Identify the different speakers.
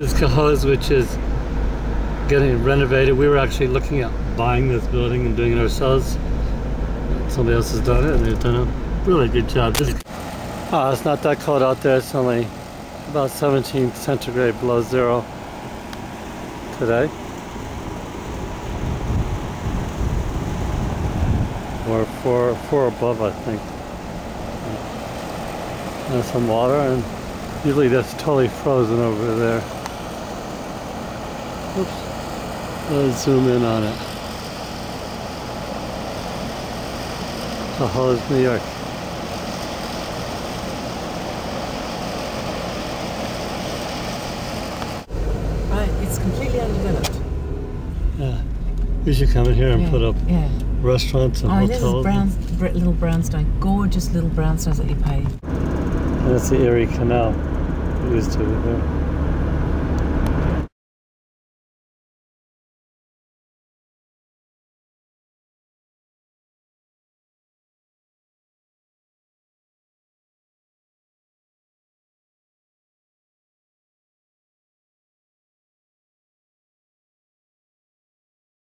Speaker 1: This Cohoes, which is getting renovated. We were actually looking at buying this building and doing it ourselves. Somebody else has done it and they've done a really good job. Oh, it's not that cold out there. It's only about 17 centigrade below zero today. Or four, four above, I think. And some water, and usually that's totally frozen over there. Oops. Let's zoom in on it. Cohoes, New York.
Speaker 2: Right, it's completely undeveloped.
Speaker 1: Yeah. We should come in here and
Speaker 2: yeah,
Speaker 1: put up
Speaker 2: Yeah.
Speaker 1: restaurants and
Speaker 2: Oh, this is
Speaker 1: hotels.
Speaker 2: brown, little brownstone. Gorgeous little brownstones that you pay.
Speaker 1: And That's the Erie Canal. We used to be there.